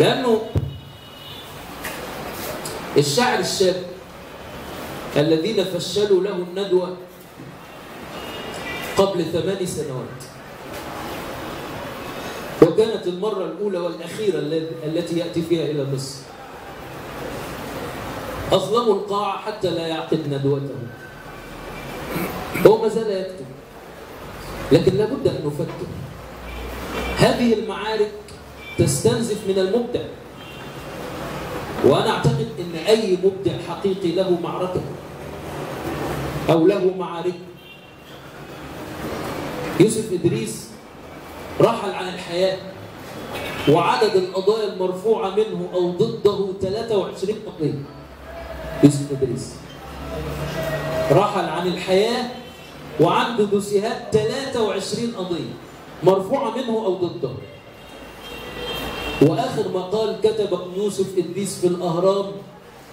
لأنه الشاعر الشاب الذين فشلوا له الندوة قبل ثمان سنوات. وكانت المرة الأولى والأخيرة التي يأتي فيها إلى مصر. أظلموا القاعة حتى لا يعقد ندوته. هو ما زال يكتب. لكن لابد أن نفكر. هذه المعارك تستنزف من المبدع. وأنا أعتقد أن أي مبدع حقيقي له معركة أو له معارك. يوسف إدريس رحل عن الحياة وعدد القضايا المرفوعة منه أو ضده 23 قضية يوسف إدريس رحل عن الحياة وعنده دوسيهات 23 قضية مرفوعة منه أو ضده. وآخر مقال كتبه يوسف إدريس في الأهرام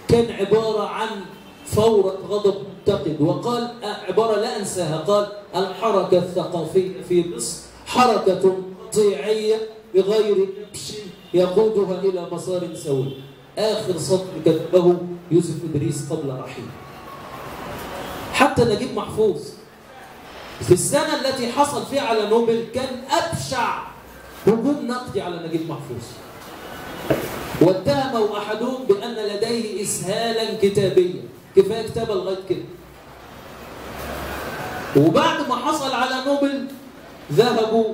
كان عبارة عن فورة غضب منتقد وقال عبارة لا أنساها قال الحركة الثقافية في مصر حركة قطيعية بغير نبش يقودها إلى مسار سوي. آخر سطر كتبه يوسف إدريس قبل رحيله. حتى نجيب محفوظ. في السنة التي حصل فيها على نوبل كان أبشع هجوم نقدي على نجيب محفوظ. واتهموا أحدهم بأن لديه إسهالا كتابيا. كفاية كتابة لغاية كده؟ وبعد ما حصل على نوبل ذهبوا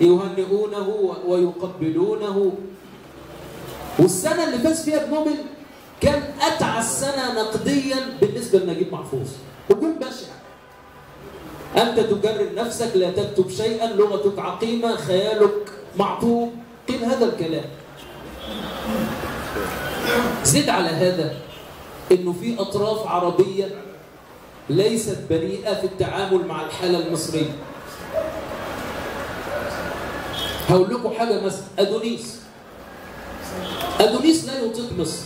يهنئونه ويقبلونه. والسنة اللي فاز فيها بنوبل كان أتعس سنة نقديا بالنسبة لنجيب محفوظ. هجوم بشع. أنت تجرر نفسك لا تكتب شيئا لغتك عقيمة خيالك معطوب قيل هذا الكلام. زد على هذا إنه في أطراف عربية ليست بريئه في التعامل مع الحالة المصرية. هقول لكم حاجة مثلا أدونيس. أدونيس لا يطيق مصر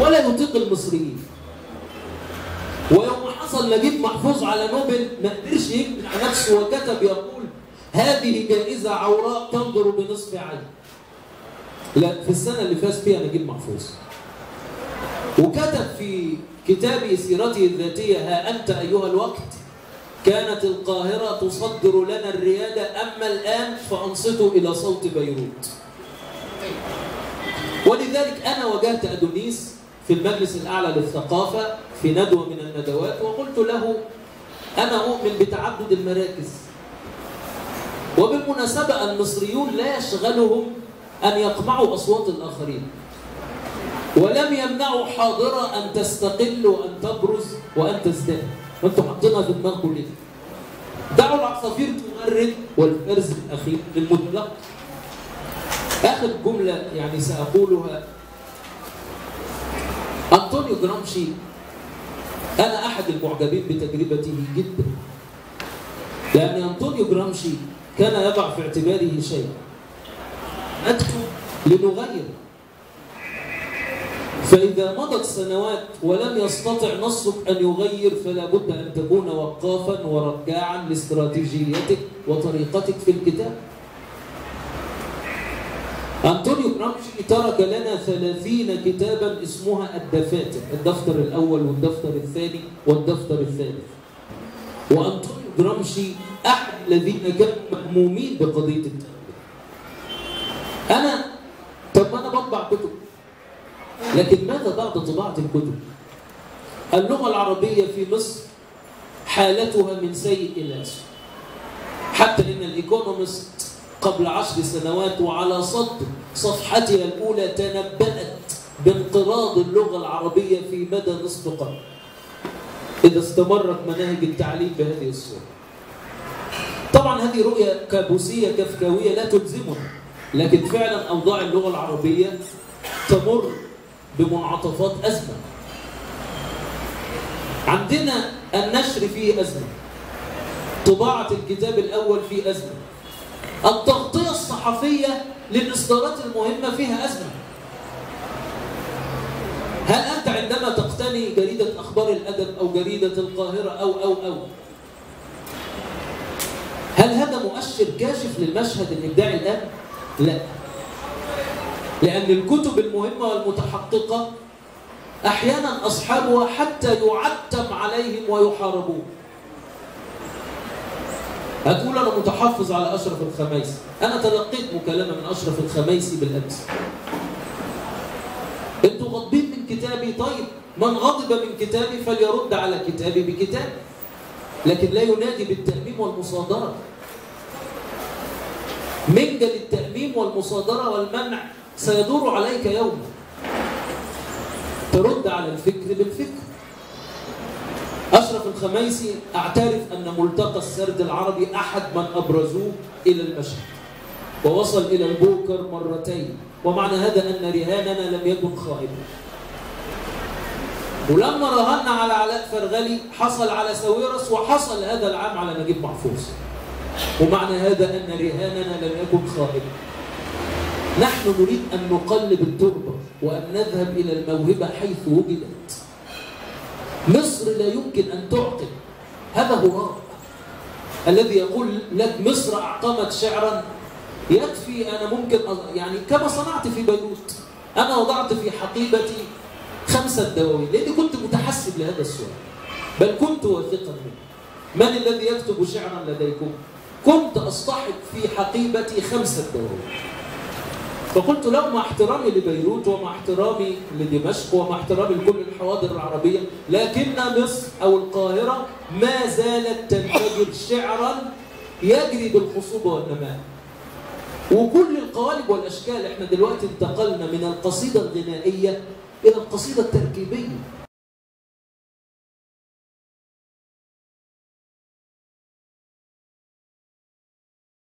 ولا يطيق المصريين. ويوم حصل نجيب محفوظ على نوبل ما قدرش يمنع نفسه وكتب يقول هذه جائزة عوراء تنظر بنصف عين لا في السنة اللي فاز فيها نجيب محفوظ. وكتب في كتاب سيرته الذاتية ها أنت أيها الوقت كانت القاهرة تصدر لنا الريادة أما الآن فأنصتوا إلى صوت بيروت. ولذلك أنا واجهت أدونيس في المجلس الأعلى للثقافة في ندوة من الندوات وقلت له أنا أؤمن بتعدد المراكز. وبالمناسبة المصريون لا يشغلهم أن يقمعوا أصوات الآخرين. ولم يمنعوا حاضرة أن تستقل وأن تبرز وأن تزداد. وأنتم حاطينها في دماغكم ليه؟ دعوا العصافير تغرد والفرز الأخير للمطلق. آخر جملة يعني سأقولها. أنطونيو جرامشي أنا أحد المعجبين بتجربته جدا. لأن أنطونيو جرامشي كان يضع في اعتباره شيء نكتب لنغير. فإذا مضت سنوات ولم يستطع نصك أن يغير فلا بد أن تكون وقافا ورجاعا لاستراتيجيتك وطريقتك في الكتاب. أنطونيو جرامشي ترك لنا ثلاثين كتابا اسمها الدفاتر الدفتر الأول والدفتر الثاني والدفتر الثالث. وأنطونيو جرامشي أحد الذين كانوا مهمومين بقضية التأويل أنا طب ما أنا بطبع كتب. لكن ماذا بعد طباعة الكتب؟ اللغة العربية في مصر حالتها من سيء إلى أسوأ. حتى إن الإيكونومست قبل عشر سنوات وعلى صدر صفحتها الأولى تنبأت بانقراض اللغة العربية في مدى نصف قرن. إذا استمرت مناهج التعليم بهذه الصورة. طبعا هذه رؤية كابوسية كفكاوية لا تلزمنا لكن فعلا أوضاع اللغة العربية تمر بمنعطفات أزمة. عندنا النشر فيه أزمة. طباعة الكتاب الأول فيه أزمة. التغطية الصحفية للإصدارات المهمة فيها أزمة. هل أنت عندما تقتني جريدة أخبار الأدب أو جريدة القاهرة أو أو أو هل هذا مؤشر كاشف للمشهد الإبداعي الآن؟ لا. لأن الكتب المهمة والمتحققة أحيانا أصحابها حتى يعتم عليهم ويحاربون هتقول أنا متحفظ على أشرف الخميسي أنا تلقيت مكالمة من أشرف الخميسي بالأمس. أنتوا غاضبين كتابي؟ طيب من غضب من كتابي فليرد على كتابي بكتاب. لكن لا ينادي بالتأميم والمصادرة. منجل التأميم والمصادرة والمنع سيدور عليك يوما ترد على الفكر بالفكر. أشرف الخميسي أعترف أن ملتقى السرد العربي أحد من أبرزوه إلى المشهد ووصل إلى البوكر مرتين. ومعنى هذا أن رهاننا لم يكن خائبا. ولما رهنا على علاء فرغلي حصل على ساويرس وحصل هذا العام على نجيب محفوظ. ومعنى هذا أن رهاننا لم يكن خائبا. نحن نريد أن نقلب التربة وأن نذهب إلى الموهبة حيث وجدت. مصر لا يمكن أن تعقل هذا هراء الذي يقول لك مصر أعقمت شعرا يكفي أنا ممكن يعني كما صنعت في بيروت. أنا وضعت في حقيبتي خمسة دواوين لأني كنت متحسب لهذا السؤال. بل كنت واثقا منه. من الذي يكتب شعرا لديكم؟ كنت أصطحب في حقيبتي خمسة دواوين. فقلت له مع احترامي لبيروت ومع احترامي لدمشق ومع احترامي لكل الحواضر العربية لكن مصر أو القاهرة ما زالت تنفجر شعرا يجري بالخصوبة والنماء. وكل القوالب والأشكال إحنا دلوقتي انتقلنا من القصيدة الغنائية إلى القصيدة التركيبية.